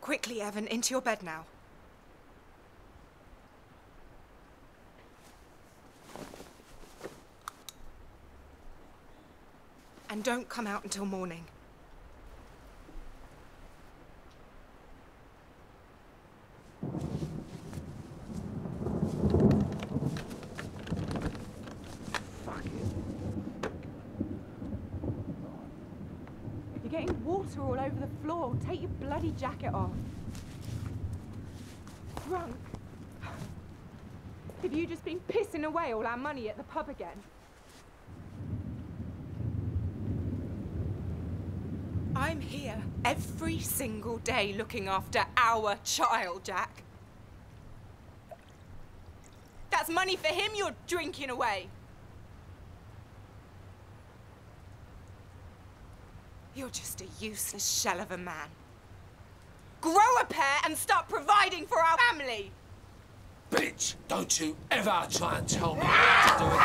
Quickly, Evan, into your bed now. And don't come out until morning. You're getting water all over the floor. Take your bloody jacket off. Drunk. Have you just been pissing away all our money at the pub again? I'm here every single day looking after our child, Jack. That's money for him you're drinking away. You're just a useless shell of a man. Grow a pair and start providing for our family. Bitch, don't you ever try and tell me what to do.